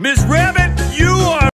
Miss Rabbit, you